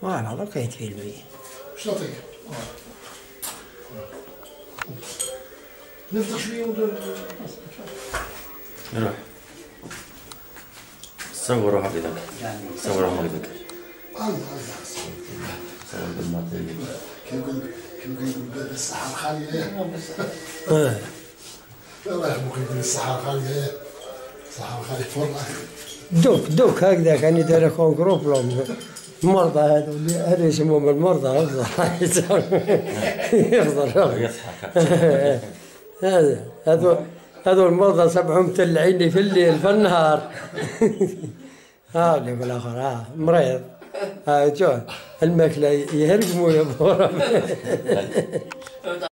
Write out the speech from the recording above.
فوالا لقيت فيلمي اش نعطيك؟ نفتح شوية ونبدا روح صور روحك إيدك صور روحك الله الله صور بالماتيريال كيف يقول كيف يقول بالصحة الخالية آه. الله يقول الصحة الخالية دوك دوك هكذا كان يدير جروب لهم. المرضى هذول هذا يسموهم المرضى. يفضل يضحك هذا هذول هذول المرضى سبعهم متلعيني في الليل في النهار. ها اللي في الآخر ها مريض. ها شوف الماكلة يهرقموا يا بورا.